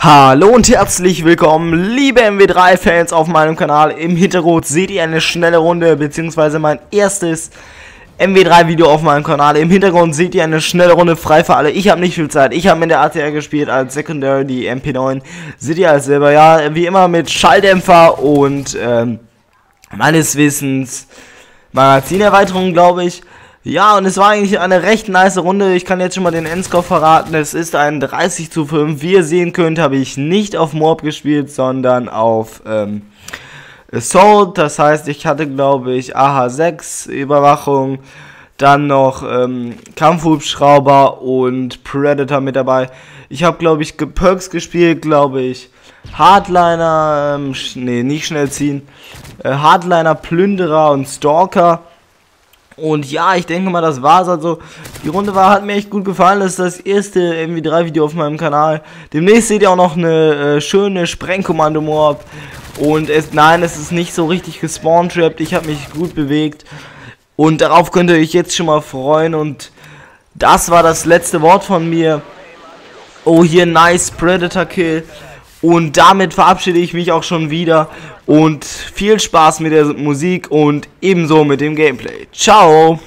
Hallo und herzlich willkommen, liebe MW3-Fans auf meinem Kanal. Im Hintergrund seht ihr eine schnelle Runde, beziehungsweise mein erstes MW3-Video auf meinem Kanal. Im Hintergrund seht ihr eine schnelle Runde frei für alle. Ich habe nicht viel Zeit. Ich habe in der ATR gespielt als Secondary, die MP9. Seht ihr als selber, ja, wie immer mit Schalldämpfer und ähm, meines Wissens Magazinerweiterung, glaube ich. Ja, und es war eigentlich eine recht nice Runde. Ich kann jetzt schon mal den Endscore verraten. Es ist ein 30 zu 5. Wie ihr sehen könnt, habe ich nicht auf Mob gespielt, sondern auf ähm, Assault. Das heißt, ich hatte, glaube ich, AH6 Überwachung. Dann noch ähm, Kampfhubschrauber und Predator mit dabei. Ich habe, glaube ich, Perks gespielt, glaube ich. Hardliner, ähm, nee, nicht schnell ziehen. Äh, Hardliner, Plünderer und Stalker. Und ja, ich denke mal, das war's. Also, die Runde war, hat mir echt gut gefallen. Das ist das erste MV3-Video auf meinem Kanal. Demnächst seht ihr auch noch eine äh, schöne Sprengkommando-Mob. Und es, nein, es ist nicht so richtig gespawnt -trapped. Ich habe mich gut bewegt. Und darauf könnt ihr euch jetzt schon mal freuen. Und das war das letzte Wort von mir. Oh, hier nice Predator Kill. Und damit verabschiede ich mich auch schon wieder. Und viel Spaß mit der Musik und ebenso mit dem Gameplay. Ciao!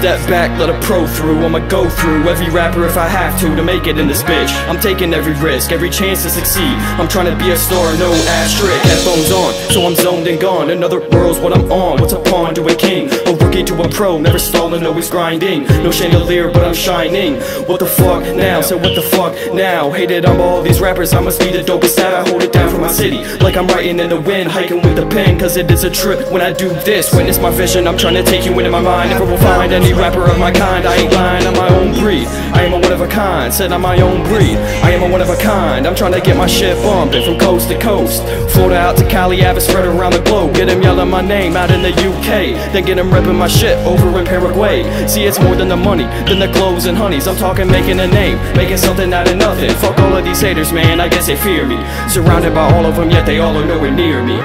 Step back, let a pro through. I'ma go through every rapper if I have to To make it in this bitch. I'm taking every risk, every chance to succeed. I'm trying to be a star, no asterisk. Headphones on, so I'm zoned and gone. Another world's what I'm on. What's a pawn to a king? A rookie to a pro Never stalling, always grinding. No chandelier, but I'm shining. What the fuck now? Say what the fuck now? Hated on all these rappers I must be the dopest that I hold it down for my city. Like I'm writing in the wind Hiking with the pen. Cause it is a trip when I do this. Witness my vision I'm trying to take you into my mind. Never will find any rapper of my kind. I ain't lying, I'm my own breed. I am a one of a kind, said I'm my own breed. I am a one of a kind, I'm trying to get my shit bumping From coast to coast. Florida out to Cali, Ave spread around the globe. Get him yelling my name out in the UK Then get him ripping my shit over in Paraguay. See it's more than the money, than the clothes and honeys. I'm talking making a name, making something out of nothing. Fuck all of these haters man, I guess they fear me. Surrounded by all of them, yet they all are nowhere near me,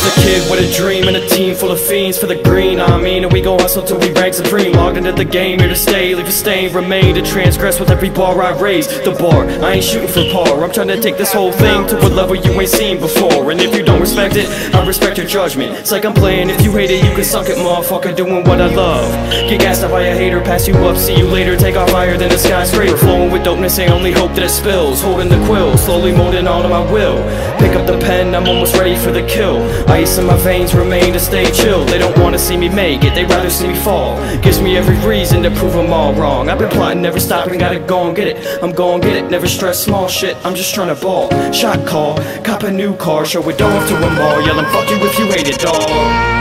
Just a kid with a dream and a team full of fiends for the green. I mean, and we go hustle till we rank supreme. Logged into the game, here to stay, leave a stain Remain to transgress with every bar I raise. The bar, I ain't shooting for par. I'm trying to take this whole thing to a level you ain't seen before. And if you don't respect it, I respect your judgment. It's like I'm playing, if you hate it, you can suck it Motherfucker doing what I love. Get gassed up by a hater, pass you up, see you later Take off higher than a skyscraper. Flowing with dopeness, I only hope that it spills. Holding the quill, slowly molding all of my will. Pick up the pen, I'm almost ready for the kill Ice in my veins remain to stay chill. They don't wanna see me make it, they rather see me fall. Gives me every reason to prove them all wrong. I've been plotting, never stopping, gotta go and get it. I'm gon' get it, never stress small shit. I'm just trying to ball, shot call Cop a new car, show it off to them all. Yelling fuck you if you hate it, dawg